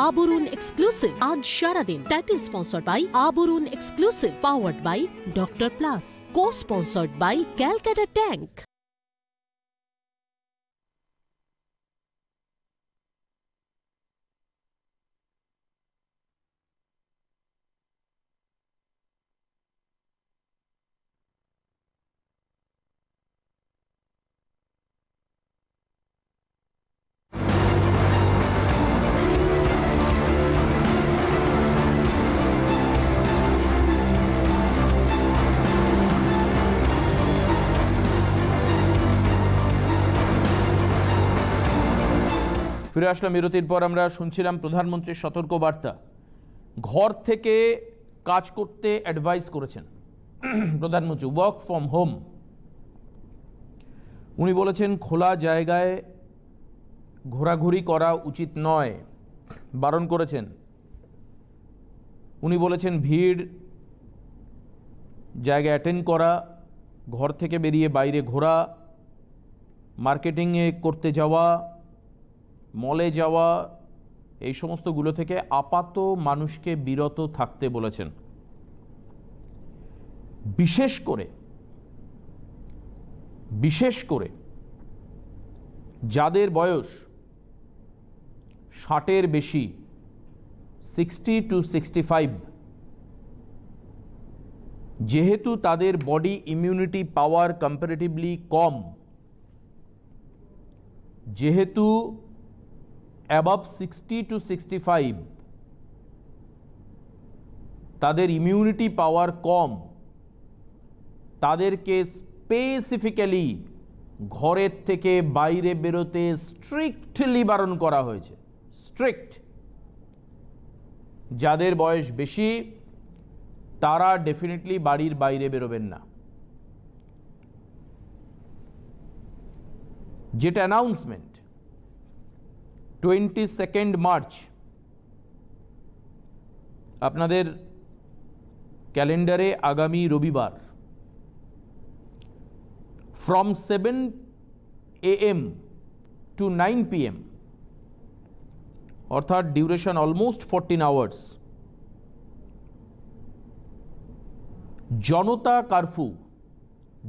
আবরুন exclusive আজ সারাদিন title sponsor by Abrun exclusive powered by doctor plus co sponsored by Calcutta tank ফিরে আসলাম বিরতির পর আমরা শুনছিলাম প্রধানমন্ত্রীর সতর্ক বার্তা ঘর থেকে কাজ করতে অ্যাডভাইস করেছেন। প্রধানমন্ত্রী ওয়ার্ক ফ্রম হোম উনি বলেছেন, খোলা জায়গায় ঘোরাঘুরি করা উচিত নয়। বারণ করেছেন। উনি বলেছেন, ভিড় জায়গায় অ্যাটেন্ড করা, ঘর থেকে বেরিয়ে বাইরে ঘোরা মার্কেটিংয়ে করতে যাওয়া মলে যাওয়া এই সমস্তগুলো থেকে আপাত মানুষকে বিরত থাকতে বলেছেন। বিশেষ করে বিশেষ করে যাদের বয়স ষাটের বেশি, সিক্সটি টু সিক্সটি ফাইভ, যেহেতু তাদের বডি ইমিউনিটি পাওয়ার কম্পারেটিভলি কম, যেহেতু above sixty to sixty five তাদের ইমিউনিটি পাওয়ার কম, তাদেরকে স্পেসিফিক্যালি ঘরের থেকে বাইরে বেরোতে স্ট্রিক্টলি বারণ করা হয়েছে স্ট্রিক্ট যাদের বয়স বেশি, তারা ডেফিনেটলি বাড়ির বাইরে বেরোবেন না। যেটা অ্যানাউন্সমেন্ট টোয়েন্টি সেকেন্ড মার্চ আপনাদের ক্যালেন্ডারে আগামী রবিবার from seven A M to nine P M অর্থাৎ duration almost fourteen hours Janata curfew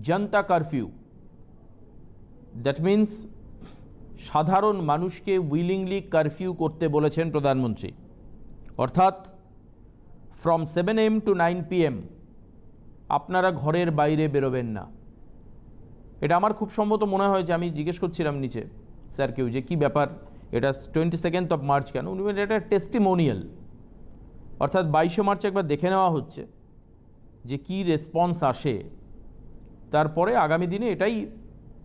Janata curfew that means সাধারণ মানুষকে উইলিংলি কারফিউ করতে বলেছেন প্রধানমন্ত্রী। অর্থাৎ from seven AM to nine PM আপনারা ঘরের বাইরে বেরোবেন না। এটা আমার খুব সম্ভবত মনে হয় যে আমি জিজ্ঞেস করছিলাম নিচে স্যারকেও যে কী ব্যাপার, এটা টোয়েন্টি সেকেন্ড অফ মার্চ কেন? উনি এটা টেস্টিমোনিয়াল অর্থাৎ বাইশে মার্চ একবার দেখে নেওয়া হচ্ছে যে কি রেসপন্স আসে। তারপরে আগামী দিনে এটাই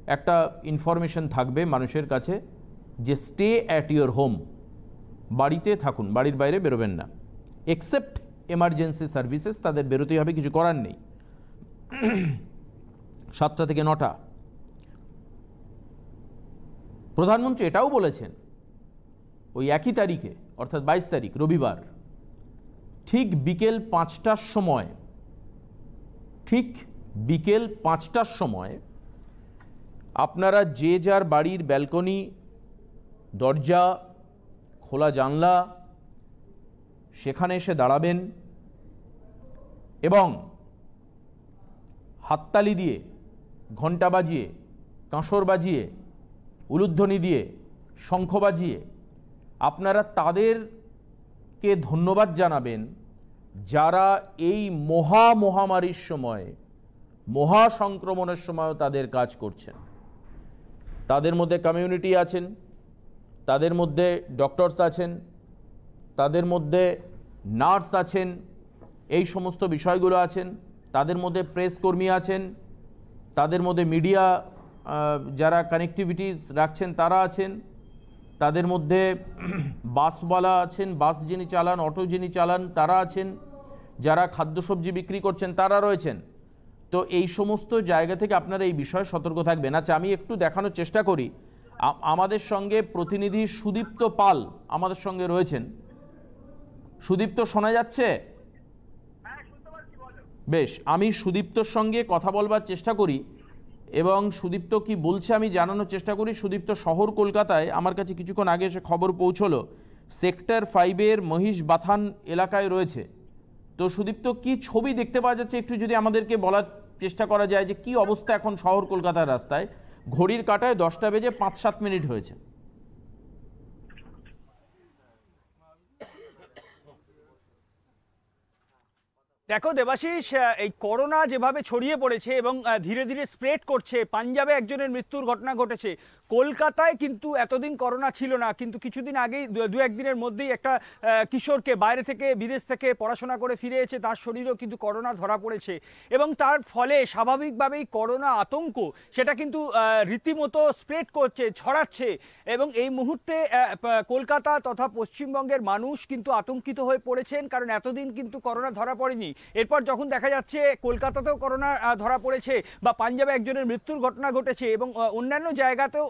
একটা ইনফরমেশন থাকবে মানুষের কাছে যে স্টে অ্যাট ইয়োর হোম বাড়িতে থাকুন, বাড়ির বাইরে বেরোবেন না। এক্সেপ্ট এমার্জেন্সি সার্ভিসেস তাদের বেরোতেই হবে, কিছু করার নেই। সাতটা থেকে নটা। প্রধানমন্ত্রী এটাও বলেছেন, ওই একই তারিখে, অর্থাৎ বাইশ তারিখ, রবিবার, ঠিক বিকেল পাঁচটার সময়, ঠিক বিকেল পাঁচটার সময় আপনারা যে যার বাড়ির ব্যালকনি, দরজা, খোলা জানলা, সেখানে এসে দাঁড়াবেন এবং হাততালি দিয়ে, ঘণ্টা বাজিয়ে, কাঁসর বাজিয়ে, উলুধ্বনি দিয়ে, শঙ্খ বাজিয়ে আপনারা তাদেরকে ধন্যবাদ জানাবেন যারা এই মহা মহামারীর সময়, মহা সংক্রমণের সময়ও তাদের কাজ করছেন। তাদের মধ্যে কমিউনিটি আছেন, তাদের মধ্যে ডক্টরস আছেন, তাদের মধ্যে নার্স আছেন, এই সমস্ত বিষয়গুলো আছেন, তাদের মধ্যে প্রেস কর্মী আছেন, তাদের মধ্যে মিডিয়া যারা কানেক্টিভিটিস রাখছেন তারা আছেন, তাদের মধ্যে বাসওয়ালা আছেন, বাস যিনি চালান, অটো যিনি চালান তারা আছেন, যারা খাদ্য সবজি বিক্রি করছেন তারা রয়েছেন। তো এই সমস্ত জায়গা থেকে আপনারা এই বিষয়ে সতর্ক থাকবেন। আচ্ছা আমি একটু দেখানোর চেষ্টা করি। আমাদের সঙ্গে প্রতিনিধি সুদীপ্ত পাল আমাদের সঙ্গে রয়েছেন। সুদীপ্ত শোনা যাচ্ছে? বেশ আমি সুদীপ্তর সঙ্গে কথা বলবার চেষ্টা করি এবং সুদীপ্ত কি বলছে আমি জানানোর চেষ্টা করি। সুদীপ্ত শহর কলকাতায় আমার কাছে কিছুক্ষণ আগে এসে খবর পৌঁছলো। সেক্টর ফাইভের মহিষ বাথান এলাকায় রয়েছে। তো সুদীপ্ত, কি ছবি দেখতে পাওয়া যাচ্ছে? একটু যদি আমাদেরকে বলার চেষ্টা করা যায় যে কি অবস্থা এখন শহর কলকাতার রাস্তায়? ঘড়ির কাটায় দশটা বেজে পাঁচ সাত মিনিট হয়েছে। দেখো দেবাশিস এই করোনা যেভাবে ছড়িয়ে পড়েছে এবং ধীরে ধীরে স্প্রেড করছে, পাঞ্জাবে একজনের মৃত্যুর ঘটনা ঘটেছে, কলকাতায় কিন্তু এতদিন করোনা ছিল না, কিন্তু কিছুদিন আগেই, দু- একদিনের মধ্যেই একটা কিশোরকে বাইরে থেকে, বিদেশ থেকে পড়াশোনা করে ফিরে এসে তার শরীরেও কিন্তু করোনা ধরা পড়েছে এবং তার ফলে স্বাভাবিকভাবেই করোনা আতঙ্ক, সেটা কিন্তু রীতিমতো স্প্রেড করছে, ছড়াচ্ছে এবং এই মুহূর্তে কলকাতা তথা পশ্চিমবঙ্গের মানুষ কিন্তু আতঙ্কিত হয়ে পড়েছেন, কারণ এতদিন কিন্তু করোনা ধরা পড়েনি। এরপর যখন দেখা যাচ্ছে কলকাতাতেও করোনা ধরা পড়েছে বা পাঞ্জাবে একজনের মৃত্যুর ঘটনা ঘটেছে এবং অন্যান্য জায়গাতেও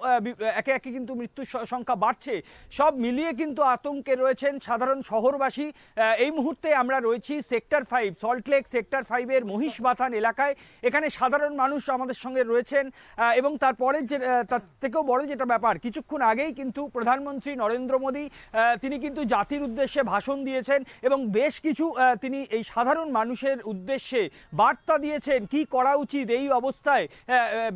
একে একে কিন্তু মৃত্যুর সংখ্যা বাড়ছে, সব মিলিয়ে কিন্তু আতঙ্কে রয়েছেন সাধারণ শহরবাসী। এই মুহূর্তে আমরা রয়েছি সেক্টর ফাইভ সল্টলেক সেক্টর ফাইভের মহিষবাথান এলাকায়। এখানে সাধারণ মানুষ আমাদের সঙ্গে রয়েছেন এবং তারপরে যে তার থেকেও বড় যেটা ব্যাপার, কিছুক্ষণ আগেই কিন্তু প্রধানমন্ত্রী নরেন্দ্র মোদী তিনি কিন্তু জাতির উদ্দেশ্যে ভাষণ দিয়েছেন এবং বেশ কিছু তিনি এই সাধারণ মানুষের উদ্দেশ্যে বার্তা দিয়েছেন, কি করা উচিত এই অবস্থায়।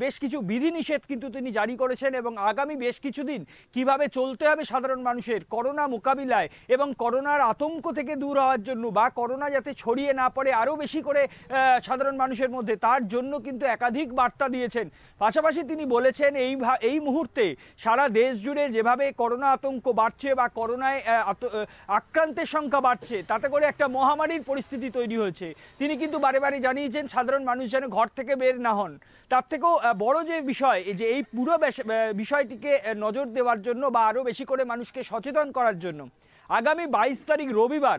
বেশ কিছু বিধিনিষেধ কিন্তু তিনি জারি করেছেন এবং আগামী বেশ কিছুদিন কীভাবে চলতে হবে সাধারণ মানুষের করোনা মোকাবিলায় এবং করোনার আতঙ্ক থেকে দূর হওয়ার জন্য বা করোনা যাতে ছড়িয়ে না পড়ে আরও বেশি করে সাধারণ মানুষের মধ্যে, তার জন্য কিন্তু একাধিক বার্তা দিয়েছেন। পাশাপাশি তিনি বলেছেন, এই এই মুহূর্তে সারা দেশ জুড়ে যেভাবে করোনা আতঙ্ক বাড়ছে বা করোনায় আক্রান্তের সংখ্যা বাড়ছে, তাতে করে একটা মহামারীর পরিস্থিতি তৈরি হয়েছে। তিনি কিন্তু বারে বারে জানিয়েছেন, সাধারণ মানুষ যেন ঘর থেকে বের না হন। তার থেকেও বড় যে বিষয় যে এই পুরো বিষয়টিকে নজর দেওয়ার জন্য বা আরও বেশি করে মানুষকে সচেতন করার জন্য আগামী বাইশ তারিখ রবিবার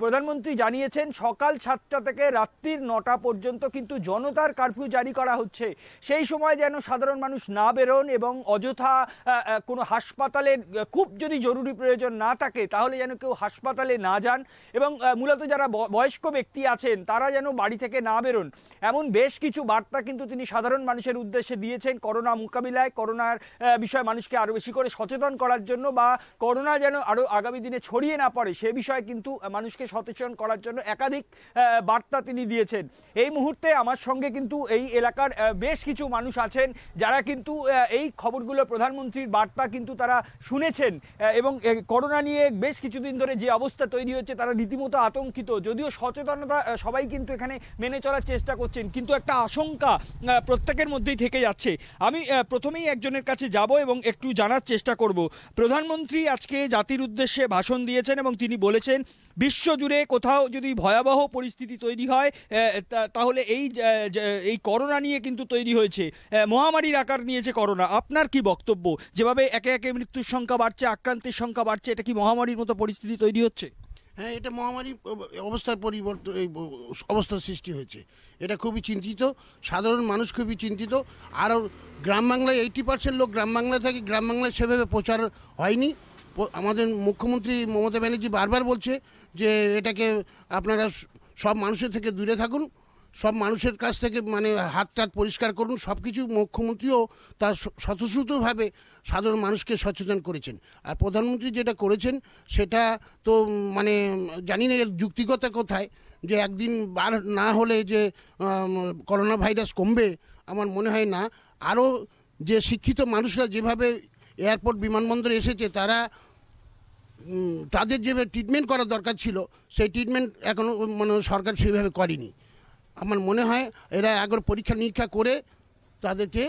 প্রধানমন্ত্রী জানিয়েছেন, সকাল সাতটা থেকে রাত্রির নটা পর্যন্ত কিন্তু জনতার কারফিউ জারি করা হচ্ছে। সেই সময় যেন সাধারণ মানুষ না বেরোন এবং অযথা কোনো হাসপাতালের খুব যদি জরুরি প্রয়োজন না থাকে, তাহলে যেন কেউ হাসপাতালে না যান এবং মূলত যারা বয়স্ক ব্যক্তি আছেন, তারা যেন বাড়ি থেকে না বেরোন। এমন বেশ কিছু বার্তা কিন্তু তিনি সাধারণ মানুষের উদ্দেশ্যে দিয়েছেন করোনা মোকাবিলায়, করোনার বিষয়ে মানুষকে আরও বেশি করে সচেতন করার জন্য বা করোনা যেন আরও আগামী দিনে ছড়িয়ে না পড়ে, সে বিষয়ে কিন্তু মানুষকে সচেতন করার জন্য একাধিক বার্তা তিনি দিয়েছেন। এই মুহূর্তে আমার সঙ্গে কিন্তু এই এলাকার বেশ কিছু মানুষ আছেন যারা কিন্তু এই খবরগুলো প্রধানমন্ত্রীর বার্তা কিন্তু তারা শুনেছেন এবং করোনা নিয়ে বেশ কিছুদিন ধরে যে অবস্থা তৈরি হচ্ছে তারা রীতিমতো আতঙ্কিত। যদিও সচেতনতা সবাই কিন্তু এখানে মেনে চলার চেষ্টা করছেন, কিন্তু একটা আশঙ্কা প্রত্যেকের মধ্যেই থেকে যাচ্ছে। আমি প্রথমেই একজনের কাছে যাব এবং একটু জানার চেষ্টা করব। প্রধানমন্ত্রী আজকে জাতির উদ্দেশ্যে ভাষণ দিয়েছেন এবং তিনি বলেছেন, বিশ্বজুড়ে কোথাও যদি ভয়াবহ পরিস্থিতি তৈরি হয় তাহলে এই এই করোনা নিয়ে কিন্তু তৈরি হয়েছে। মহামারীর আকার নিয়েছে করোনা। আপনার কি বক্তব্য? যেভাবে একে একে মৃত্যুর সংখ্যা বাড়ছে, আক্রান্তের সংখ্যা বাড়ছে, এটা কি মহামারীর মতো পরিস্থিতি তৈরি হচ্ছে? হ্যাঁ এটা মহামারী অবস্থার পরিবর্তন অবস্থার সৃষ্টি হয়েছে। এটা খুবই চিন্তিত। সাধারণ মানুষ খুবই চিন্তিত। আরও গ্রাম বাংলায় এইটি পার্সেন্ট লোক গ্রাম বাংলায় থাকে, গ্রাম বাংলায় সেভাবে প্রচার হয়নি। আমাদের মুখ্যমন্ত্রী মমতা ব্যানার্জি বারবার বলছে যে এটাকে আপনারা সব মানুষের থেকে দূরে থাকুন, সব মানুষের কাছ থেকে মানে হাত টাত পরিষ্কার করুন সব কিছু মুখ্যমন্ত্রীও তার স- স্বতঃস্ফূর্তভাবে সাধারণ মানুষকে সচেতন করেছেন। আর প্রধানমন্ত্রী যেটা করেছেন, সেটা তো মানে জানি না এর যুক্তিকতা কোথায়, যে একদিন বার না হলে যে করোনা ভাইরাস কমবে, আমার মনে হয় না। আরও যে শিক্ষিত মানুষরা যেভাবে এয়ারপোর্ট বিমানবন্দরে এসেছে, তারা তাদের যে ট্রিটমেন্ট করা দরকার ছিল, সেই ট্রিটমেন্ট এখনও মানে সরকার সেইভাবে করেনি। আমার মনে হয় এরা একবার পরীক্ষা নিরীক্ষা করে তাদেরকে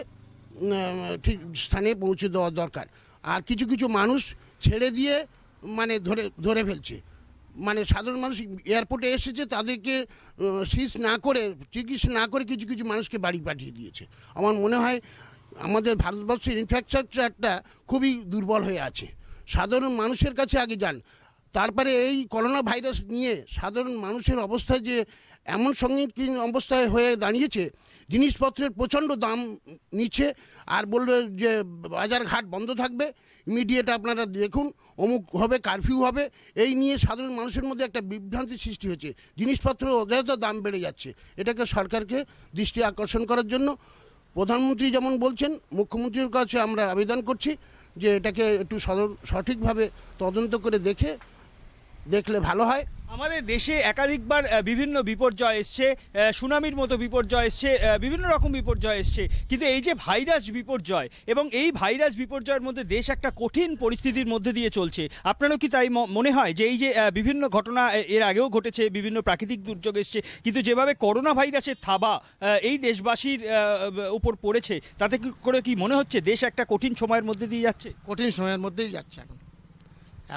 ঠিক স্থানে পৌঁছে দেওয়া দরকার। আর কিছু কিছু মানুষ ছেড়ে দিয়ে মানে ধরে ধরে ফেলছে। মানে সাধারণ মানুষ এয়ারপোর্টে এসেছে, তাদেরকে সিজ না করে, চিকিৎসা না করে কিছু কিছু মানুষকে বাড়ি পাঠিয়ে দিয়েছে। আমার মনে হয় আমাদের ভারতবর্ষের ইনফ্রাস্ট্রাকচারটা খুবই দুর্বল হয়ে আছে। সাধারণ মানুষের কাছে আগে যান। তারপরে এই করোনা ভাইরাস নিয়ে সাধারণ মানুষের অবস্থা যে এমন সংকীর্ণ অবস্থায় হয়ে দাঁড়িয়েছে, জিনিসপত্রের প্রচণ্ড দাম নিচ্ছে, আর বলবে যে বাজার ঘাট বন্ধ থাকবে ইমিডিয়েট আপনারা দেখুন, অমুক হবে কারফিউ হবে, এই নিয়ে সাধারণ মানুষের মধ্যে একটা বিভ্রান্তি সৃষ্টি হয়েছে। জিনিসপত্র অযথা দাম বেড়ে যাচ্ছে। এটাকে সরকারকে দৃষ্টি আকর্ষণ করার জন্য প্রধানমন্ত্রী যেমন বলছেন, মুখ্যমন্ত্রীর কাছে আমরা আবেদন করছি যে এটাকে একটু সঠিকভাবে তদন্ত করে দেখে দেখলে ভালো হয়। আমাদের দেশে একাধিকবার বিভিন্ন বিপর্যয় এসছে সুনামির মতো বিপর্যয় এসছে বিভিন্ন রকম বিপর্যয় এসছে। কিন্তু এই যে ভাইরাস বিপর্যয় এবং এই ভাইরাস বিপর্যয়ের মধ্যে দেশ একটা কঠিন পরিস্থিতির মধ্যে দিয়ে চলছে আপনারও কি তাই মনে হয় যে এই যে বিভিন্ন ঘটনা এর আগেও ঘটেছে বিভিন্ন প্রাকৃতিক দুর্যোগ এসছে কিন্তু যেভাবে করোনা ভাইরাসের থাবা এই দেশবাসীর উপর পড়েছে তাতে করে কি মনে হচ্ছে দেশ একটা কঠিন সময়ের মধ্যে দিয়ে যাচ্ছে? কঠিন সময়ের মধ্যেই যাচ্ছে এখন।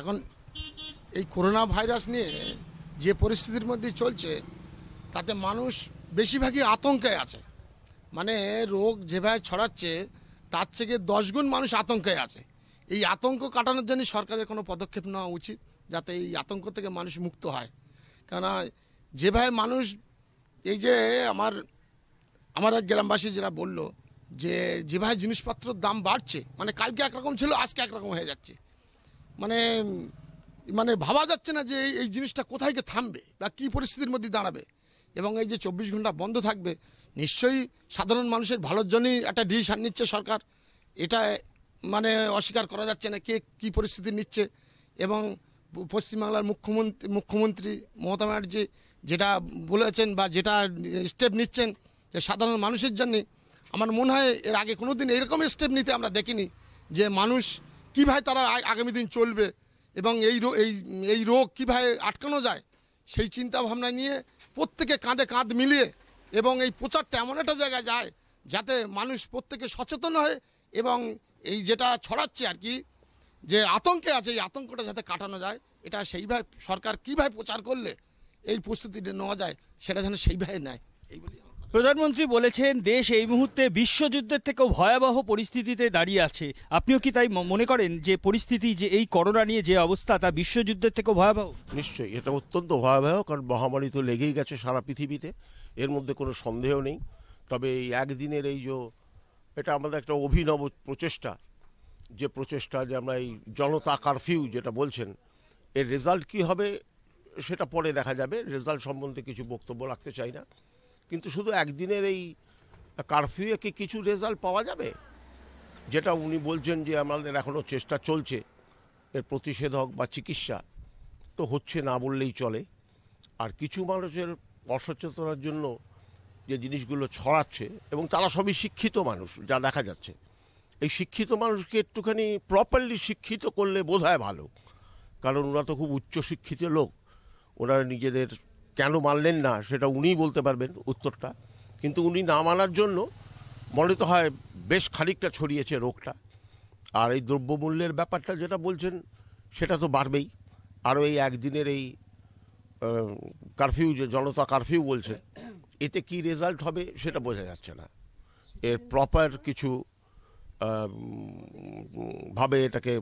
এখন এই করোনা ভাইরাস নিয়ে যে পরিস্থিতির মধ্যে চলছে, তাতে মানুষ বেশিরভাগই আতঙ্কে আছে। মানে রোগ যেভাবে ছড়াচ্ছে, তার থেকে দশগুণ মানুষ আতঙ্কে আছে। এই আতঙ্ক কাটানোর জন্য সরকারের কোনো পদক্ষেপ নেওয়া উচিত, যাতে এই আতঙ্ক থেকে মানুষ মুক্ত হয়। কেননা যেভাবে মানুষ, এই যে আমার আমার এক গ্রামবাসী যারা বলল যে যেভাবে জিনিসপত্রের দাম বাড়ছে মানে কালকে একরকম ছিল, আজকে একরকম হয়ে যাচ্ছে। মানে মানে ভাবা যাচ্ছে না যে এই- জিনিসটা কোথায় গিয়ে থামবে বা কী পরিস্থিতির মধ্যে দাঁড়াবে। এবং এই যে চব্বিশ ঘণ্টা বন্ধ থাকবে, নিশ্চয়ই সাধারণ মানুষের ভালোর জন্যই একটা ডিসিশন নিচ্ছে সরকার। এটা মানে অস্বীকার করা যাচ্ছে না কে কী পরিস্থিতি নিচ্ছে। এবং পশ্চিমবাংলার মুখ্যমন্ত্রী মুখ্যমন্ত্রী মমতা ব্যানার্জি যেটা বলেছেন বা যেটা স্টেপ নিচ্ছেন যে সাধারণ মানুষের জন্যে, আমার মনে হয় এর আগে কোনো দিন এরকম স্টেপ নিতে আমরা দেখিনি যে মানুষ কীভাবে তারা আগামী দিন চলবে। এবং এই এই এই রোগ কীভাবে আটকানো যায়, সেই চিন্তা ভাবনা নিয়ে প্রত্যেকে কাঁধে কাঁধ মিলিয়ে এবং এই প্রচারটা এমন একটা জায়গায় যায় যাতে মানুষ প্রত্যেকে সচেতন হয় এবং এই যেটা ছড়াচ্ছে আর কি, যে আতঙ্কে আছে, এই আতঙ্কটা যাতে কাটানো যায়, এটা সেইভাবে সরকার কীভাবে প্রচার করলে এই প্রস্তুতিটা নেওয়া যায়, সেটা যেন সেইভাবে নেয় এই বলি। প্রধানমন্ত্রী বলেছেন, দেশ এই মুহূর্তে বিশ্বযুদ্ধের থেকেও ভয়াবহ পরিস্থিতিতে দাঁড়িয়ে আছে। আপনিও কি তাই মনে করেন যে পরিস্থিতি যে এই করোনা নিয়ে যে অবস্থা, তা বিশ্বযুদ্ধের থেকেও ভয়াবহ? নিশ্চয়ই, এটা অত্যন্ত ভয়াবহ, কারণ মহামারী তো লেগেই গেছে সারা পৃথিবীতে। এর মধ্যে কোনো সন্দেহ নেই। তবে এই একদিনের এই যে, এটা আমাদের একটা অভিনব প্রচেষ্টা। যে প্রচেষ্টা যে আমরা এই জনতা কারফিউ যেটা বলছেন, এর রেজাল্ট কি হবে সেটা পরে দেখা যাবে। রেজাল্ট সম্বন্ধে কিছু বক্তব্য রাখতে চাই না। কিন্তু শুধু একদিনের এই কারফিউয়ে কি কিছু রেজাল্ট পাওয়া যাবে? যেটা উনি বলছেন যে আমাদের এখনও চেষ্টা চলছে, এর প্রতিষেধক বা চিকিৎসা। তো হচ্ছে না বললেই চলে। আর কিছু মানুষের অসচেতনার জন্য যে জিনিসগুলো ছড়াচ্ছে, এবং তারা সবই শিক্ষিত মানুষ, যা দেখা যাচ্ছে। এই শিক্ষিত মানুষকে একটুখানি প্রপারলি শিক্ষিত করলে বোধ হয় ভালো। কারণ ওরা তো খুব উচ্চ শিক্ষিত লোক। ওনারা নিজেদের কেন মানলেন না সেটা উনিই বলতে পারবেন উত্তরটা। কিন্তু উনি না মানার জন্য মনে তো হয় বেশ খানিকটা ছড়িয়েছে রোগটা। আর এই দ্রব্যমূল্যের ব্যাপারটা যেটা বলছেন, সেটা তো বাড়বেই। আরও এই একদিনের এই কারফিউ যে জনতা কারফিউ বলছে এতে কি রেজাল্ট হবে সেটা বোঝা যাচ্ছে না। এর প্রপার কিছু ভাবে এটাকে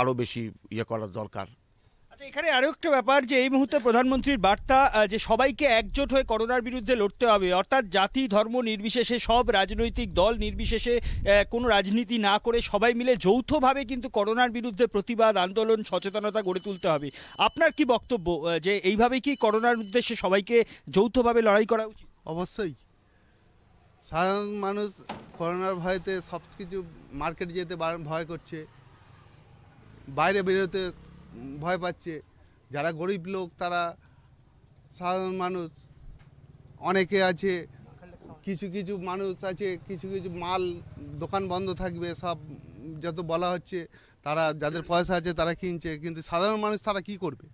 আরও বেশি ইয়ে করার দরকার। এখানে আরও একটা ব্যাপার যে এই মুহূর্তে প্রধানমন্ত্রীর বার্তা যে সবাইকে একজোট হয়ে করোনার বিরুদ্ধে লড়তে হবে। অর্থাৎ জাতি, ধর্ম নির্বিশেষে, সব রাজনৈতিক দল নির্বিশেষে কোনো রাজনীতি না করে সবাই মিলে যৌথভাবে কিন্তু করোনার বিরুদ্ধে প্রতিবাদ, আন্দোলন, সচেতনতা গড়ে তুলতে হবে। আপনার কি বক্তব্য যে এইভাবে কি করোনার উদ্দেশ্যে সবাইকে যৌথভাবে লড়াই করা উচিত? অবশ্যই। সাধারণ মানুষ করোনার ভয়তে সব কিছু মার্কেট যেতে ভয় করছে। বাইরে বেরোতে ভয় পাচ্ছে। যারা গরিব লোক, তারা সাধারণ মানুষ, অনেকে আছে, কিছু কিছু মানুষ আছে, কিছু কিছু মাল, দোকান বন্ধ থাকবে, সব যত বলা হচ্ছে, তারা যাদের পয়সা আছে, তারা কিনছে, কিন্তু সাধারণ মানুষ তারা কি করবে?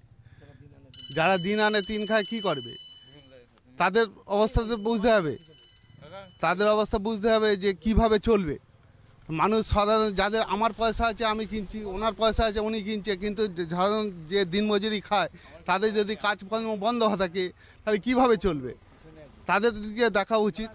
যারা দিন আনে, তিন খায়, কি করবে? তাদের অবস্থা তো বুঝতে হবে। তাদের অবস্থা বুঝতে হবে যে কীভাবে চলবে। মানুষ সাধারণ যাদের আমার পয়সা আছে আমি কিনছি, ওনার পয়সা আছে উনি কিনছে, কিন্তু সাধারণ যে দিনমজুরি খায়, তাদের যদি কাজকর্ম বন্ধ হয়ে থাকে, তাহলে কীভাবে চলবে? তাদের দিকে দেখা উচিত।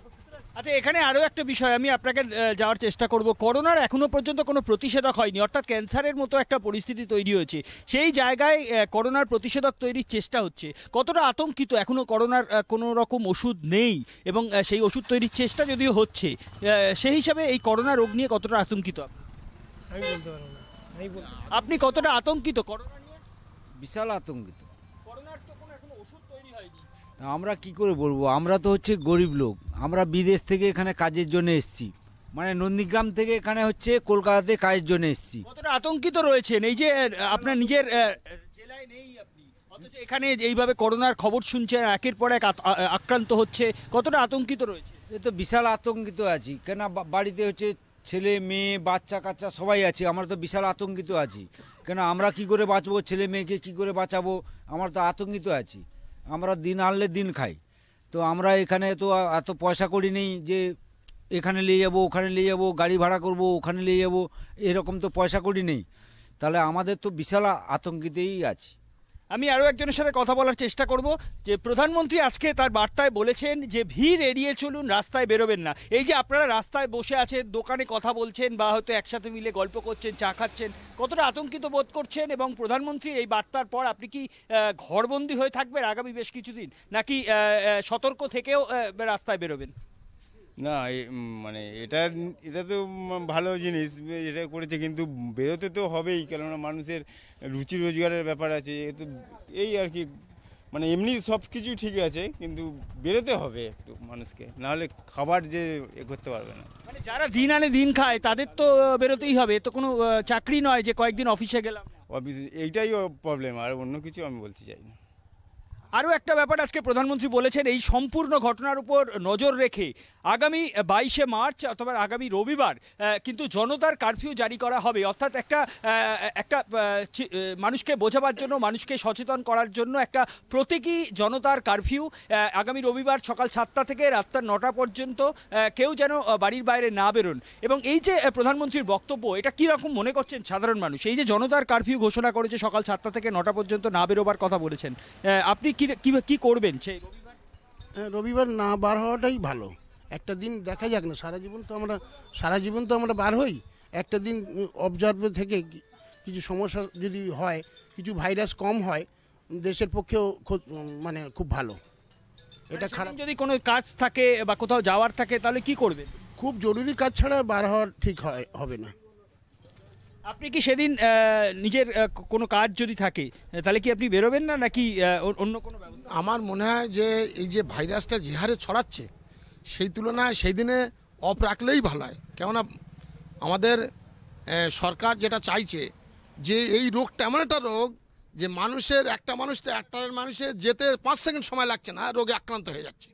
আচ্ছা এখানে আরও একটা বিষয় আমি আপনাকে যাওয়ার চেষ্টা করব। করোনার এখনও পর্যন্ত কোনো প্রতিষেধক হয়নি অর্থাৎ ক্যান্সারের মতো একটা পরিস্থিতি তৈরি হয়েছে। সেই জায়গায় করোনার প্রতিষেধক তৈরির চেষ্টা হচ্ছে। কতটা আতঙ্কিত এখনও করোনার কোনো রকম ওষুধ নেই এবং সেই ওষুধ তৈরির চেষ্টা যদিও হচ্ছে সেই হিসাবে এই করোনা রোগ নিয়ে কতটা আতঙ্কিত আপনি? আমি বলতে পারব না। আমি আপনি কতটা আতঙ্কিত করোনা নিয়ে? বিশাল আতঙ্কিত। করোনার তো কোনো এখনও ওষুধ তৈরি হয়নি। আমরা কি করে বলব? আমরা তো হচ্ছে গরিব লোক। আমরা বিদেশ থেকে এখানে কাজের জন্য এসেছি। মানে নন্দীগ্রাম থেকে এখানে হচ্ছে কলকাতাতে কাজের জন্য এসেছি। কতটা আতঙ্কিত রয়েছেন? এই যে আপনার নিজের জেলায় নেই আপনি। অথচ এখানে এইভাবে করোনার খবর শুনছেন একের পর এক আক্রান্ত হচ্ছে। কতটা আতঙ্কিত রয়েছে? এ তো বিশাল আতঙ্কিত আছি। কেন বাড়িতে হচ্ছে ছেলে মেয়ে বাচ্চা কাচ্চা সবাই আছে। আমরা তো বিশাল আতঙ্কিত আছি। কেন আমরা কি করে বাঁচবো? ছেলে মেয়েকে কি করে বাঁচাবো? আমরা তো আতঙ্কিত আছি। আমরা দিন আনলে দিন খাই। তো আমরা এখানে তো এত পয়সা করি নেই যে এখানে নিয়ে যাব, ওখানে নিয়ে যাব, গাড়ি ভাড়া করব, ওখানে নিয়ে যাব, এরকম তো পয়সা করি নেই। তাহলে আমাদের তো বিশাল আতঙ্কিতেই আছি। আমি আরও একজনের সাথে কথা বলার চেষ্টা করব, যে প্রধানমন্ত্রী আজকে তার বার্তায় বলেছেন যে ভিড় এড়িয়ে চলুন, রাস্তায় বেরোবেন না। এই যে আপনারা রাস্তায় বসে আছেন, দোকানে কথা বলছেন বা হয়তো একসাথে মিলে গল্প করছেন, চা খাচ্ছেন, কতটা আতঙ্কিত বোধ করছেন এবং প্রধানমন্ত্রী এই বার্তার পর আপনি কি ঘরবন্দি হয়ে থাকবেন আগামী বেশ কিছুদিন? নাকি সতর্ক থেকেও রাস্তায় বেরোবেন? না মানে এটা এটা তো ভালো জিনিস এটা করেছে কিন্তু বেরোতে তো হবেই কেননা মানুষের রুচি রোজগারের ব্যাপার আছে এ তো এই আর কি মানে এমনি সব কিছু ঠিক আছে কিন্তু বেরোতে হবে একটু মানুষকে নাহলে খাবার যে এ করতে পারবে না। মানে যারা দিন আনে দিন খায় তাদের তো বেরোতেই হবে তো কোনো চাকরি নয় যে কয়েকদিন অফিসে গেলাম। অফিস এইটাই প্রবলেম আর অন্য কিছু আমি বলতে চাই না। আরও একটা ব্যাপার আজকে প্রধানমন্ত্রী বলেছেন, এই সম্পূর্ণ ঘটনার উপর নজর রেখে আগামী বাইশে মার্চ অথবা আগামী রবিবার কিন্তু জনতার কারফিউ জারি করা হবে। অর্থাৎ একটা একটা মানুষকে বোঝাবার জন্য, মানুষকে সচেতন করার জন্য একটা প্রতীকী জনতার কারফিউ আগামী রবিবার সকাল সাতটা থেকে রাত্তার নটা পর্যন্ত কেউ যেন বাড়ির বাইরে না বেরোন। এবং এই যে প্রধানমন্ত্রীর বক্তব্য, এটা কীরকম মনে করছেন সাধারণ মানুষ? এই যে জনতার কারফিউ ঘোষণা করেছে সকাল সাতটা থেকে নটা পর্যন্ত না বেরোবার কথা বলেছেন আপনি কি কি- কি করবেন? সেই হ্যাঁ, রবিবার না বার হওয়াটাই ভালো। একটা দিন দেখা যাক না সারা জীবন তো আমরা সারা জীবন তো আমরা বার হই। একটা দিন অবজার্ভে থেকে কি- কিছু সমস্যা যদি হয় কিছু ভাইরাস কম হয় দেশের পক্ষেও মানে খুব ভালো। এটা খারাপ। যদি কোনো কাজ থাকে বা কোথাও যাওয়ার থাকে তাহলে কি করবেন? খুব জরুরি কাজ ছাড়া বার হওয়ার ঠিক হয় হবে না। আপনি কি সেদিন নিজের কোনো কাজ যদি থাকে তাহলে কি আপনি বেরোবেন না, নাকি অন্য কোনো আমার মনে হয় যে, এই যে ভাইরাসটা যে হারে ছড়াচ্ছে, সেই তুলনায় সেই দিনে অফ রাখলেই ভালো হয়। কেননা আমাদের সরকার যেটা চাইছে, যে এই রোগটা এমন একটা রোগ যে মানুষের, একটা মানুষ তো একটা মানুষের যেতে পাঁচ সেকেন্ড সময় লাগছে না, রোগে আক্রান্ত হয়ে যাচ্ছে।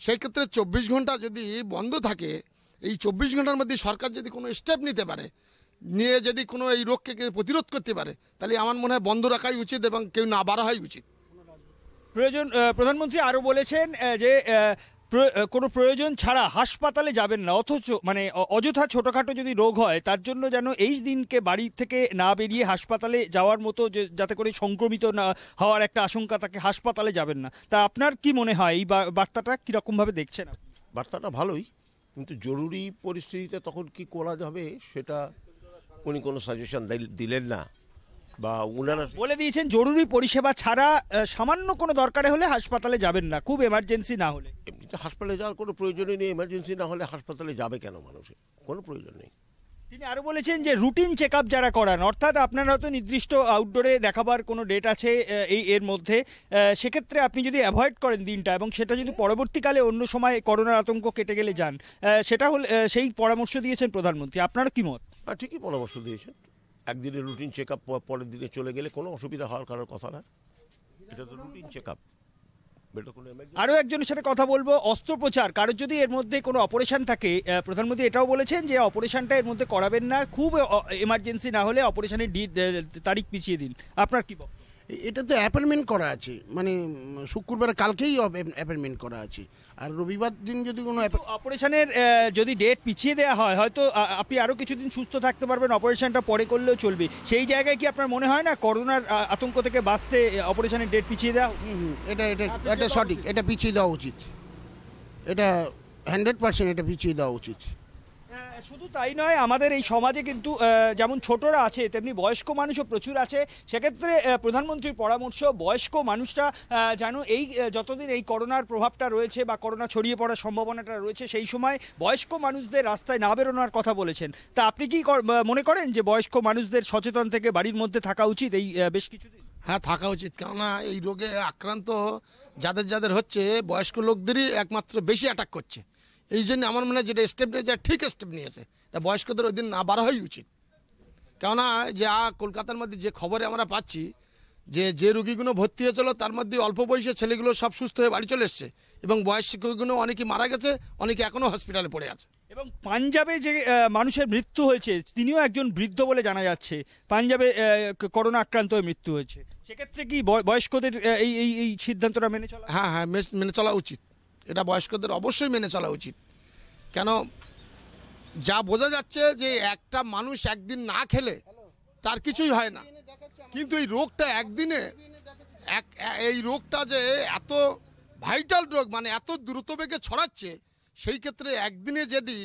সেই ক্ষেত্রে চব্বিশ ঘণ্টা যদি বন্ধ থাকে, এই চব্বিশ ঘণ্টার মধ্যে সরকার যদি কোনো স্টেপ নিতে পারে নিয়ে যদি কোনো এই রোগকে প্রতিরোধ করতে পারে তাহলে আমার মনে হয় বন্ধ রাখাই উচিত এবং কেউ না বাড়া হয় উচিত। প্রয়োজন প্রধানমন্ত্রী আরও বলেছেন যে কোনো প্রয়োজন ছাড়া হাসপাতালে যাবেন না অথচ মানে অযথা ছোটোখাটো যদি রোগ হয় তার জন্য যেন এই দিনকে বাড়ি থেকে না বেরিয়ে হাসপাতালে যাওয়ার মতো যে যাতে করে সংক্রমিত না হওয়ার একটা আশঙ্কা থাকে হাসপাতালে যাবেন না। তা আপনার কি মনে হয়? এই বার্তাটা কীরকমভাবে দেখছেন বার্তাটা ভালোই কিন্তু জরুরি পরিস্থিতিতে তখন কি করা যাবে সেটা উনি কোনো সাজেশন দিলেন না বা উনারা বলে দিয়েছেন জরুরি পরিষেবা ছাড়া সামান্য কোনো দরকারে হলে হাসপাতালে যাবেন না খুব এমার্জেন্সি না হলে। এমনিতে হাসপাতালে যাওয়ার কোনো প্রয়োজনই নেই এমার্জেন্সি না হলে হাসপাতালে যাবে কেন মানুষের কোনো প্রয়োজন নেই। তিনি আরও বলেছেন যে রুটিন চেক যারা করান, অর্থাৎ আপনার হয়তো নির্দিষ্ট আউটডোরে দেখাবার কোনো ডেট আছে এই এর মধ্যে সেক্ষেত্রে আপনি যদি অ্যাভয়েড করেন দিনটা এবং সেটা যদি পরবর্তীকালে অন্য সময় করোনার আতঙ্ক কেটে গেলে যান সেটা হল সেই পরামর্শ দিয়েছেন প্রধানমন্ত্রী। আপনার কি মত? ঠিকই পরামর্শ দিয়েছেন। একদিনের রুটিন চেক আপ পরের দিনে চলে গেলে কোনো অসুবিধা হওয়ার কারোর কথা না। এটা তো রুটিন চেক আপ আরও একজনের সাথে কথা বলব, অস্ত্রোপচার কারোর যদি এর মধ্যে কোনো অপারেশন থাকে প্রধানমন্ত্রী এটাও বলেছেন যে অপারেশনটা এর মধ্যে করাবেন না, খুব এমার্জেন্সি না হলে অপারেশনের ডি- তারিখ পিছিয়ে দিন আপনার কী বক্তব্য? এটা তো অ্যাপয়েন্টমেন্ট করা আছে। মানে শুক্রবার কালকেই অ্যাপয়েন্টমেন্ট করা আছে। আর রবিবার দিন যদি কোনো অপারেশনের যদি ডেট পিছিয়ে দেওয়া হয় হয়তো আপনি আরও কিছুদিন সুস্থ থাকতে পারবেন অপারেশনটা পরে করলেও চলবে। সেই জায়গায় কি আপনার মনে হয় না করোনার আতঙ্ক থেকে বাঁচতে অপারেশনের ডেট পিছিয়ে দেওয়া এটা এটা এটা সঠিক এটা পিছিয়ে দেওয়া উচিত। এটা হান্ড্রেড পার্সেন্ট এটা পিছিয়ে দেওয়া উচিত। শুধু তাই নয়, আমাদের এই সমাজে কিন্তু যেমন ছোটরা আছে, তেমনি বয়স্ক মানুষও প্রচুর আছে। সেক্ষেত্রে প্রধানমন্ত্রীর পরামর্শ, বয়স্ক মানুষরা যেন এই যতদিন এই করোনার প্রভাবটা রয়েছে বা করোনা ছড়িয়ে পড়ার সম্ভাবনাটা রয়েছে, সেই সময় বয়স্ক মানুষদের রাস্তায় না বেরোনোর কথা বলেছেন। তা আপনি কি মনে করেন যে বয়স্ক মানুষদের সচেতন থেকে বাড়ির মধ্যে থাকা উচিত এই বেশ কিছুদিন? হ্যাঁ থাকা উচিত। কেননা এই রোগে আক্রান্ত যাদের যাদের হচ্ছে, বয়স্ক লোকদেরই একমাত্র বেশি অ্যাটাক করছে। এই জন্য আমার মনে হয় যেটা স্টেপ নিয়েছে ঠিক স্টেপ নিয়েছে। এটা বয়স্কদের ওই দিন না বাড়া হওয়াই উচিত। কেননা যে আ কলকাতার মধ্যে যে খবরে আমরা পাচ্ছি যে যে রুগীগুলো ভর্তি হয়েছিল তার মধ্যে অল্প বয়সে ছেলেগুলো সব সুস্থ হয়ে বাড়ি চলে এসছে এবং বয়স্কগুলো অনেকে মারা গেছে অনেকে এখনও হসপিটালে পড়ে আছে। এবং পাঞ্জাবে যে মানুষের মৃত্যু হয়েছে তিনিও একজন বৃদ্ধ বলে জানা যাচ্ছে। পাঞ্জাবে করোনা আক্রান্ত হয়ে মৃত্যু হয়েছে। সেক্ষেত্রে কি বয়- বয়স্কদের এই এই এই সিদ্ধান্তটা মেনে চলা? হ্যাঁ হ্যাঁ মেনে চলা উচিত। এটা বয়স্কদের অবশ্যই মেনে চলা উচিত। কেন? যা বোঝা যাচ্ছে যে একটা মানুষ একদিন না খেলে তার কিছুই হয় না। কিন্তু এই রোগটা একদিনে, এক, এই রোগটা যে এত ভাইটাল রোগ মানে এত দ্রুত বেগে ছড়াচ্ছে, সেই ক্ষেত্রে একদিনে যদি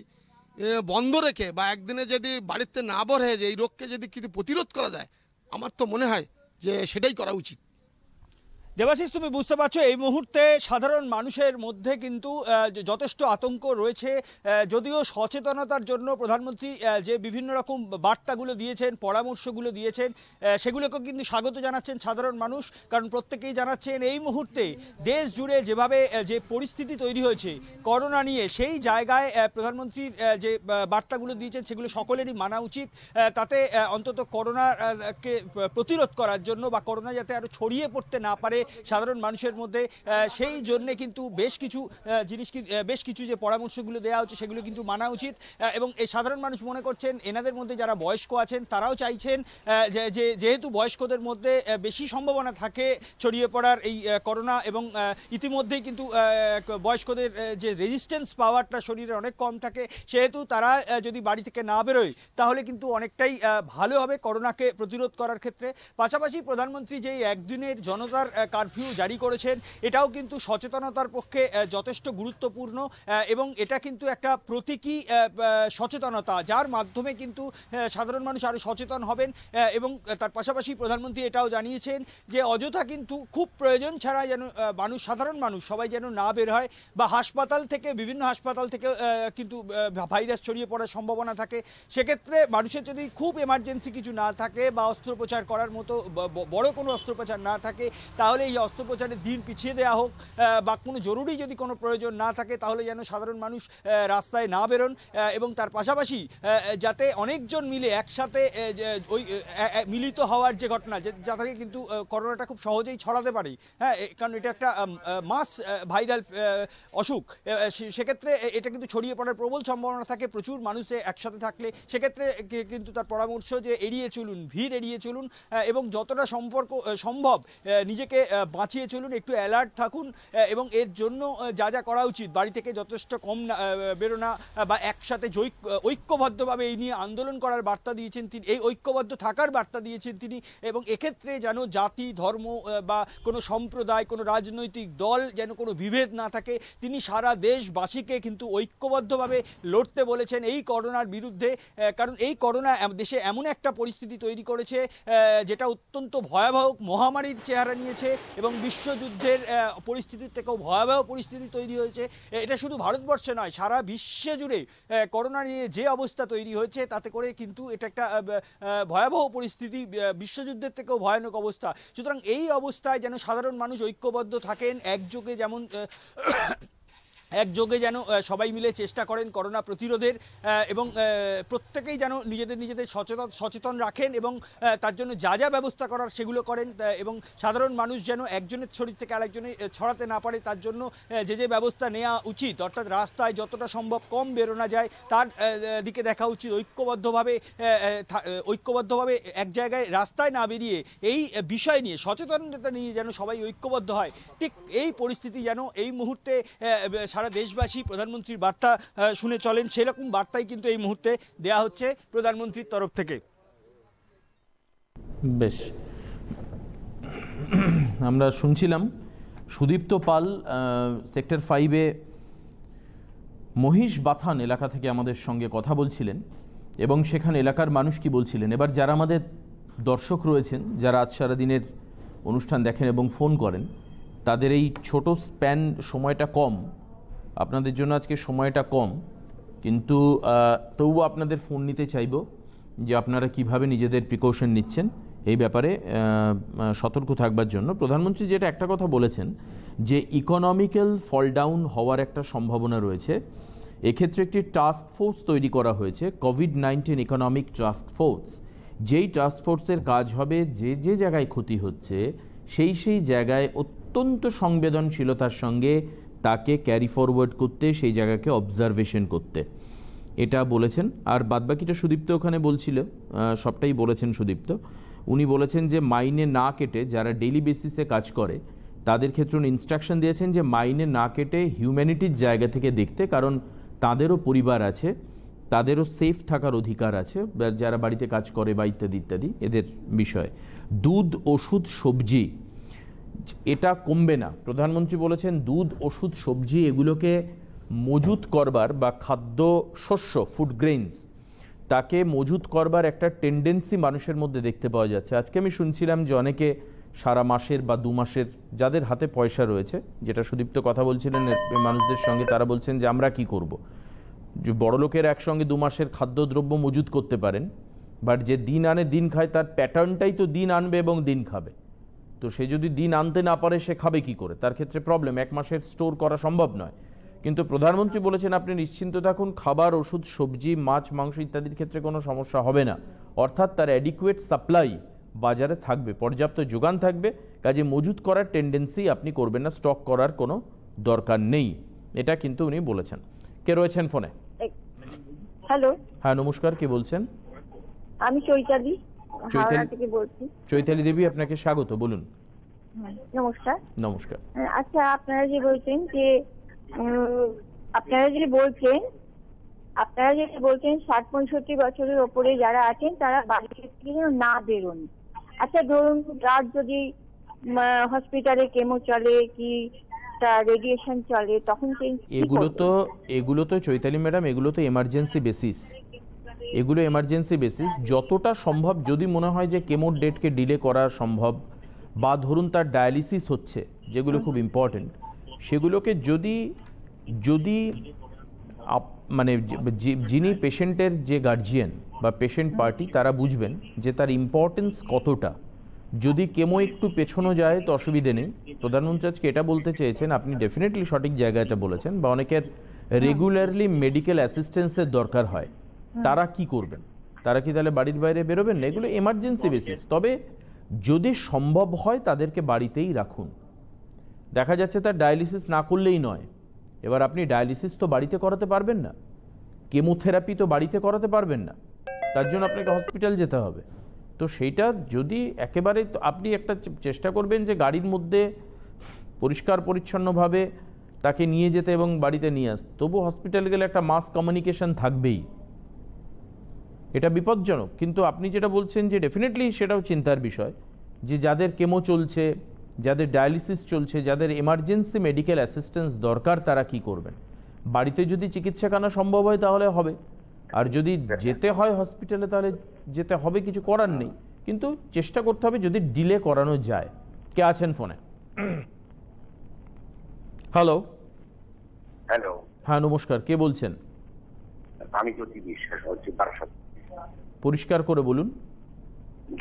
বন্ধ রেখে বা একদিনে যদি বাড়িতে না বড়ে যে এই রোগকে যদি কিছু প্রতিরোধ করা যায়, আমার তো মনে হয় যে সেটাই করা উচিত। দেবাশিস তুমি বুঝতে পারছ এই মুহূর্তে সাধারণ মানুষের মধ্যে কিন্তু যথেষ্ট আতঙ্ক রয়েছে। যদিও সচেতনতার জন্য প্রধানমন্ত্রী যে বিভিন্ন রকম বার্তাগুলো দিয়েছেন পরামর্শগুলো দিয়েছেন সেগুলোকে কিন্তু স্বাগত জানাচ্ছেন সাধারণ মানুষ। কারণ প্রত্যেকেই জানাচ্ছেন এই মুহূর্তে দেশ জুড়ে যেভাবে যে পরিস্থিতি তৈরি হয়েছে করোনা নিয়ে সেই জায়গায় প্রধানমন্ত্রীর যে বার্তাগুলো দিয়েছেন সেগুলো সকলেরই মানা উচিত। তাতে অন্তত করোনা আহ, কে প্রতিরোধ করার জন্য বা করোনা যাতে আরও ছড়িয়ে পড়তে না পারে সাধারণ মানুষের মধ্যে সেই জন্য কিন্তু বেশ কিছু জিনিস বেশ কিছু যে পরামর্শগুলো দেওয়া হচ্ছে সেগুলো কিন্তু মানা উচিত। এবং এই সাধারণ মানুষ মনে করছেন এনাদের মধ্যে যারা বয়স্ক আছেন, তারাও চাইছেন যে- যেহেতু বয়স্কদের মধ্যে বেশি সম্ভাবনা থাকে ছড়িয়ে পড়ার এই করোনা এবং ইতিমধ্যেই কিন্তু বয়স্কদের যে রেজিস্ট্যান্স পাওয়ারটা শরীরে অনেক কম থাকে, সেহেতু তারা যদি বাড়ি থেকে না বেরোয়, তাহলে কিন্তু অনেকটাই ভালো হবে করোনাকে প্রতিরোধ করার ক্ষেত্রে। পাশাপাশি প্রধানমন্ত্রী যে একদিনের জনতার কারফিউ জারি করেছেন, এটাও কিন্তু সচেতনতার পক্ষে যথেষ্ট গুরুত্বপূর্ণ এবং এটা কিন্তু একটা প্রতীকী সচেতনতা, যার মাধ্যমে কিন্তু সাধারণ মানুষ আরও সচেতন হবেন এবং তার পাশাপাশি প্রধানমন্ত্রী এটাও জানিয়েছেন যে অযথা কিন্তু খুব প্রয়োজন ছাড়া যেন মানুষ, সাধারণ মানুষ সবাই যেন না বের হয়, বা হাসপাতাল থেকে, বিভিন্ন হাসপাতাল থেকে কিন্তু ভাইরাস ছড়িয়ে পড়ার সম্ভাবনা থাকে। সেক্ষেত্রে মানুষের যদি খুব এমার্জেন্সি কিছু না থাকে, বা অস্ত্রোপচার করার মতো বড় কোনো অস্ত্রোপচার না থাকে, তাহলে এই অস্ত্রোপচারের দিন পিছিয়ে দেওয়া হোক বা কোনো জরুরি যদি কোনো প্রয়োজন না থাকে, তাহলে যেন সাধারণ মানুষ রাস্তায় না বেরোন এবং তার পাশাপাশি যাতে অনেকজন মিলে একসাথে ওই মিলিত হওয়ার যে ঘটনা, যে থেকে কিন্তু করোনাটা খুব সহজেই ছড়াতে পারে। হ্যাঁ কারণ এটা একটা মাস ভাইরাল অসুখ সেক্ষেত্রে এটা কিন্তু ছড়িয়ে পড়ার প্রবল সম্ভাবনা থাকে। প্রচুর মানুষে একসাথে থাকলে, সেক্ষেত্রে কিন্তু তার পরামর্শ যে, এড়িয়ে চলুন, ভিড় এড়িয়ে চলুন এবং যতটা সম্পর্ক সম্ভব নিজেকে বাঁচিয়ে চলুন, একটু অ্যালার্ট থাকুন এবং এর জন্য যা যা করা উচিত। বাড়ি থেকে যথেষ্ট কম বেরোনা বা একসাথে ঐক্যবদ্ধভাবে এই নিয়ে আন্দোলন করার বার্তা দিয়েছেন তিনি। এই ঐক্যবদ্ধ থাকার বার্তা দিয়েছেন তিনি, এবং এক্ষেত্রে যেন জাতি, ধর্ম বা কোনো সম্প্রদায়, কোনো রাজনৈতিক দল যেন কোনো বিভেদ না থাকে, তিনি সারা দেশবাসীকে কিন্তু ঐক্যবদ্ধভাবে লড়তে বলেছেন এই করোনার বিরুদ্ধে কারণ এই করোনা দেশে এমন একটা পরিস্থিতি তৈরি করেছে যেটা অত্যন্ত ভয়াবহ, মহামারীর চেহারা নিয়েছে এবং বিশ্বযুদ্ধের পরিস্থিতির থেকেও ভয়াবহ পরিস্থিতি তৈরি হয়েছে। এটা শুধু ভারতবর্ষে নয়, সারা বিশ্বে জুড়ে করোনা নিয়ে যে অবস্থা তৈরি হয়েছে, তাতে করে কিন্তু এটা একটা ভয়াবহ পরিস্থিতি বিশ্বযুদ্ধের থেকেও ভয়ানক অবস্থা। সুতরাং এই অবস্থায় যেন সাধারণ মানুষ ঐক্যবদ্ধ থাকেন, একযোগে যেমন একযোগে যেন সবাই মিলে চেষ্টা করেন করোনা প্রতিরোধের এবং প্রত্যেকেই যেন নিজেদের নিজেদের সচেতন সচেতন রাখেন এবং তার জন্য যা যা ব্যবস্থা করার সেগুলো করেন এবং সাধারণ মানুষ যেন একজনের শরীর থেকে আরেকজনে ছড়াতে না পারে তার জন্য যে যে ব্যবস্থা নেওয়া উচিত, অর্থাৎ রাস্তায় যতটা সম্ভব কম বেরোনো যায়, তার দিকে দেখা উচিত। ঐক্যবদ্ধভাবে ঐক্যবদ্ধভাবে এক জায়গায় রাস্তায় না বেরিয়ে এই বিষয় নিয়ে সচেতনতা নিয়ে যেন সবাই ঐক্যবদ্ধ হয়, ঠিক এই পরিস্থিতি যেন এই মুহূর্তে সারা দেশবাসী প্রধানমন্ত্রীর বার্তা শুনে চলেন। সেরকম বার্তাই কিন্তু এই মুহূর্তে দেয়া হচ্ছে প্রধানমন্ত্রীর তরফ থেকে। বেশ। আমরা শুনছিলাম সুদীপ্ত পাল সেক্টর ফাইভে মহিষ বাথান এলাকা থেকে আমাদের সঙ্গে কথা বলছিলেন এবং সেখানে এলাকার মানুষ কি বলছিলেন? এবার যারা আমাদের দর্শক রয়েছেন, যারা আজ সারাদিনের অনুষ্ঠান দেখেন এবং ফোন করেন, তাদের এই ছোট স্প্যান সময়টা কম। আপনাদের জন্য আজকে সময়টা কম, কিন্তু তবুও আপনাদের ফোন নিতে চাইব যে আপনারা কীভাবে নিজেদের প্রিকশন নিচ্ছেন। এই ব্যাপারে সতর্ক থাকবার জন্য। প্রধানমন্ত্রী যেটা একটা কথা বলেছেন যে ইকোনমিক্যাল ফল ডাউন হওয়ার একটা সম্ভাবনা রয়েছে। এক্ষেত্রে একটি টাস্ক ফোর্স তৈরি করা হয়েছে covid nineteen economic task force যেই টাস্ক ফোর্সের কাজ হবে, যে যে জায়গায় ক্ষতি হচ্ছে, সেই সেই জায়গায় অত্যন্ত সংবেদনশীলতার সঙ্গে তাকে ক্যারি ফরওয়ার্ড করতে, সেই জায়গাকে অবজারভেশন করতে। এটা বলেছেন, আর বাদবাকিটা সুদীপ্ত ওখানে বলছিল সবটাই বলেছেন সুদীপ্ত। উনি বলেছেন যে, মাইনে না কেটে যারা ডেইলি বেসিসে কাজ করে, তাদের ক্ষেত্রে উনি ইনস্ট্রাকশন দিয়েছেন যে, মাইনে না কেটে হিউম্যানিটির জায়গা থেকে দেখতে, কারণ তাদেরও পরিবার আছে, তাদেরও সেফ থাকার অধিকার আছে যারা বাড়িতে কাজ করে বা ইত্যাদি ইত্যাদি, এদের বিষয়ে। দুধ, ওষুধ, সবজি এটা কমবে না। প্রধানমন্ত্রী বলেছেন দুধ, ওষুধ, সবজি এগুলোকে মজুত করবার বা খাদ্য শস্য ফুড গ্রেইনস তাকে মজুত করবার একটা টেন্ডেন্সি মানুষের মধ্যে দেখতে পাওয়া যাচ্ছে। আজকে আমি শুনছিলাম যে অনেকে সারা মাসের বা দু মাসের যাদের হাতে পয়সা রয়েছে, যেটা সুদীপ্ত কথা বলছিলেন মানুষদের সঙ্গে তারা বলছেন যে আমরা কি করব? যে বড় লোকের একসঙ্গে দু মাসের খাদ্যদ্রব্য মজুত করতে পারেন বাট যে দিন আনে দিন খায়, তার প্যাটার্নটাই তো দিন আনবে এবং দিন খাবে। তো সে যদি দিন আনতে না পারে সে খাবে কি করে? তার ক্ষেত্রে প্রবলেম এক মাসের স্টোর করা সম্ভব নয়। কিন্তু প্রধানমন্ত্রী বলেছেন আপনি নিশ্চিন্ত থাকুন খাবার ওষুধ সবজি মাছ মাংস ইত্যাদির ক্ষেত্রে কোনো সমস্যা হবে না। অর্থাৎ তার অ্যাডিকুয়েট সাপ্লাই বাজারে থাকবে পর্যাপ্ত যোগান থাকবে। কাজে মজুত করার টেন্ডেন্সি আপনি করবেন না স্টক করার কোনো দরকার নেই। এটা কিন্তু উনি বলেছেন। কে রয়েছেন ফোনে হ্যালো হ্যাঁ নমস্কার কে বলছেন? আমি চৈতালি। চৈতালি- বলছি। চৈতালি দেবী আপনাকে স্বাগত বলুন। হুম, নমস্কার। নমস্কার। আচ্ছা আপনারা যে বলছেন যে আপনারা যে বলছেন আপনারা যে বলছেন ষাট পঁয়ষট্টি বছরের ওপরে যারা আছেন তারা বাড়ি থেকে না বেরোন। আচ্ছা ধরুন রাত যদি হসপিটালে কেমো চলে কি রেডিয়েশন চলে তখন এগুলো তো এগুলো তো চৈতালি ম্যাডাম এগুলো তো এমার্জেন্সি বেসিস এগুলো এমার্জেন্সি বেসিস যতটা সম্ভব যদি মনে হয় যে কেমোর ডেটকে ডিলে করা সম্ভব, বা ধরুন তার ডায়ালিসিস হচ্ছে, যেগুলো খুব ইম্পর্টেন্ট সেগুলোকে যদি যদি মানে যিনি পেশেন্টের যে গার্জিয়ান বা পেশেন্ট পার্টি তারা বুঝবেন যে তার ইম্পর্টেন্স কতটা। যদি কেমো একটু পেছনো যায় তো অসুবিধে নেই। প্রধানমন্ত্রী আজকে এটা বলতে চেয়েছেন, আপনি ডেফিনেটলি সঠিক জায়গাটা বলেছেন, বা অনেকের রেগুলারলি মেডিকেল অ্যাসিস্ট্যান্সের দরকার হয়। তারা কি করবেন? তারা কি তাহলে বাড়ির বাইরে বেরোবেন? না এগুলো এমার্জেন্সি বেসিস তবে যদি সম্ভব হয় তাদেরকে বাড়িতেই রাখুন। দেখা যাচ্ছে তার ডায়ালিসিস না করলেই নয়। এবার আপনি ডায়ালিসিস তো বাড়িতে করাতে পারবেন না। কেমোথেরাপি তো বাড়িতে করাতে পারবেন না। তার জন্য আপনাকে হসপিটাল যেতে হবে। তো সেইটা যদি একেবারে আপনি একটা চেষ্টা করবেন যে গাড়ির মধ্যে পরিষ্কার পরিচ্ছন্নভাবে তাকে নিয়ে যেতে এবং বাড়িতে নিয়ে আসতে তবু হসপিটালে গেলে একটা মাস কমিউনিকেশন থাকবেই। এটা বিপজ্জনক। কিন্তু আপনি যেটা বলছেন যে ডেফিনেটলি সেটাও চিন্তার বিষয় যে যাদের কেমো চলছে যাদের ডায়ালিসিস চলছে যাদের এমার্জেন্সি মেডিকেল অ্যাসিস্ট্যান্স দরকার তারা কি করবেন? বাড়িতে যদি চিকিৎসা কানা সম্ভব হয় তাহলে হবে। আর যদি যেতে হয় হসপিটালে তাহলে যেতে হবে কিছু করার নেই। কিন্তু চেষ্টা করতে হবে যদি ডিলে করানো যায়। কে আছেন ফোনে হ্যালো হ্যালো হ্যাঁ নমস্কার। কে বলছেন? আমি জ্যোতি বিশ্বাস বলছি বারাসাত পরিষ্কার করে বলুন।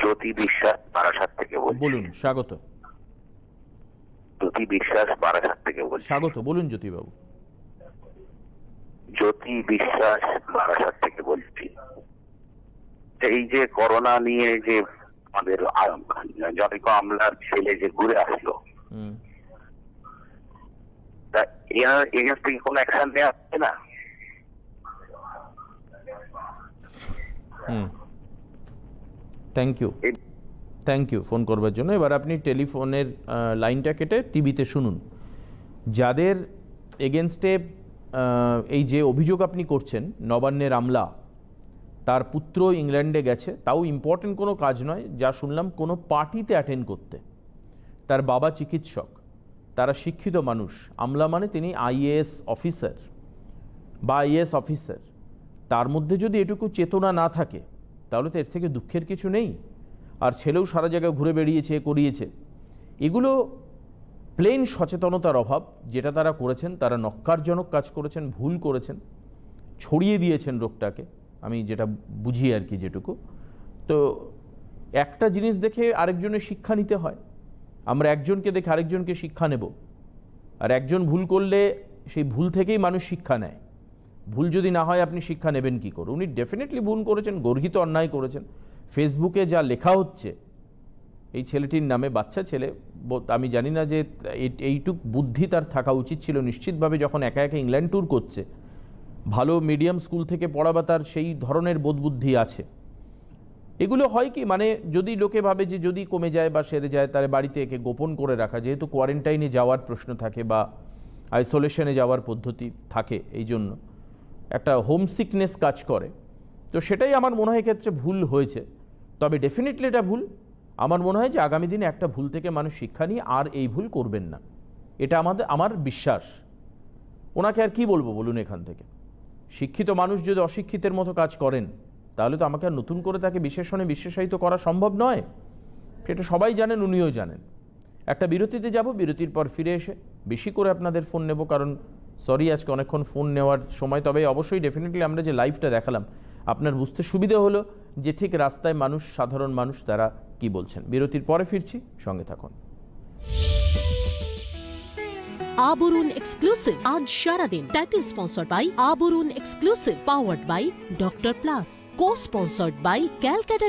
জ্যোতি বিশ্বাস বারাসাত থেকে বলছি। বলুন স্বাগত। জ্যোতি বিশ্বাস বারাসাত থেকে বলছি। স্বাগত বলুন জ্যোতিবাবু। জ্যোতি বিশ্বাস বারাসাত থেকে বলছি। এই যে করোনা নিয়ে যে আমাদের জনৈক আমলার ছেলে যে ঘুরে আসলো হুম। তা এনার এগেন্স্ট থেকে কোনো অ্যাকশন নেওয়া হচ্ছে না? হুম thank you thank you phone করবার জন্য। এবার আপনি টেলিফোনের লাইনটা কেটে টিভিতে শুনুন। যাদের এগেনস্টে এই যে অভিযোগ আপনি করছেন নবান্নের আমলা তার পুত্র ইংল্যান্ডে গেছে তাও ইম্পর্টেন্ট কোনো কাজ নয় যা শুনলাম কোনো পার্টিতে অ্যাটেন্ড করতে। তার বাবা চিকিৎসক তারা শিক্ষিত মানুষ। আমলা মানে তিনি আইএএস অফিসার বা আইএএস অফিসার তার মধ্যে যদি এটুকু চেতনা না থাকে, তাহলে তো এর থেকে দুঃখের কিছু নেই। আর ছেলেও সারা জায়গায় ঘুরে বেরিয়েছে করিয়েছে। এগুলো প্লেন সচেতনতার অভাব, যেটা তারা করেছেন, তারা নক্কারজনক কাজ করেছেন, ভুল করেছেন, ছড়িয়ে দিয়েছেন রোগটাকে। আমি যেটা বুঝি আর কি যেটুকু। তো একটা জিনিস দেখে আরেকজনের শিক্ষা নিতে হয়। আমরা একজনকে দেখে আরেকজনকে শিক্ষা নেব। আর একজন ভুল করলে সেই ভুল থেকেই মানুষ শিক্ষা নেয়। ভুল যদি না হয় আপনি শিক্ষা নেবেন কি করে? উনি ডেফিনেটলি ভুল করেছেন, গর্হিত অন্যায় করেছেন। ফেসবুকে যা লেখা হচ্ছে, এই ছেলেটির নামে, বাচ্চা ছেলে আমি জানি না যে এই- এইটুক বুদ্ধি তার থাকা উচিত ছিল নিশ্চিতভাবে যখন একা একা ইংল্যান্ড ট্যুর করছে। ভালো মিডিয়াম স্কুল থেকে পড়া বা তার সেই ধরনের বোধবুদ্ধি আছে। এগুলো হয় কি? মানে যদি লোকে ভাবে যে যদি কমে যায় বা সেরে যায়, তাহলে বাড়িতে একে গোপন করে রাখা, যেহেতু কোয়ারেন্টাইনে যাওয়ার প্রশ্ন থাকে বা আইসোলেশনে যাওয়ার পদ্ধতি থাকে এই জন্য একটা হোম সিকনেস কাজ করে। তো সেটাই আমার মনে হয় ক্ষেত্রে ভুল হয়েছে। তবে ডেফিনেটলি এটা ভুল। আমার মনে হয় যে আগামী দিনে একটা ভুল থেকে মানুষ শিক্ষা নিয়ে আর এই ভুল করবেন না। এটা আমাদের, আমার বিশ্বাস। ওনাকে আর কি বলব বলুন এখান থেকে? শিক্ষিত মানুষ যদি অশিক্ষিতের মতো কাজ করেন, তাহলে তো আমাকে আর নতুন করে তাকে বিশেষণে বিশেষায়িত করা সম্ভব নয়। সেটা সবাই জানেন, উনিও জানেন। একটা বিরতিতে যাব, বিরতির পর ফিরে এসে বেশি করে আপনাদের ফোন নেব, কারণ সরি আজকে অনেকক্ষণ ফোন নেওয়ার সময়, তবে অবশ্যই ডেফিনেটলি আমরা যে লাইভটা দেখালাম, আপনার বুঝতে সুবিধা হলো যে ঠিক রাস্তায় মানুষ, সাধারণ মানুষ তারা কি বলছেন। বিরতির পরে ফিরছি, সঙ্গে থাকুন। আবরুন এক্সক্লুসিভ আজ সারাদিন। Title sponsor by আবরুন exclusive powered by doctor plus co sponsored by Calcutta